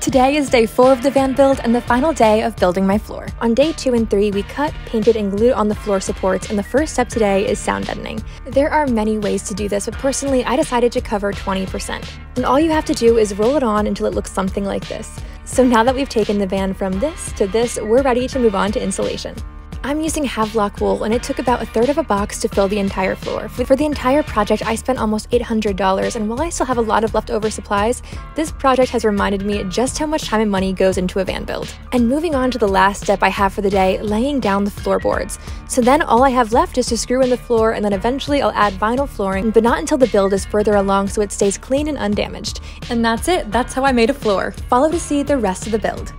Today is day four of the van build and the final day of building my floor. On day two and three, we cut, painted, and glued on the floor supports, and the first step today is sound deadening. There are many ways to do this, but personally, I decided to cover 20%. And all you have to do is roll it on until it looks something like this. So now that we've taken the van from this to this, we're ready to move on to insulation. I'm using Havelock wool and it took about a third of a box to fill the entire floor. For the entire project, I spent almost $800 and while I still have a lot of leftover supplies, this project has reminded me just how much time and money goes into a van build. And moving on to the last step I have for the day, laying down the floorboards. So then all I have left is to screw in the floor and then eventually I'll add vinyl flooring, but not until the build is further along so it stays clean and undamaged. And that's it, that's how I made a floor. Follow to see the rest of the build.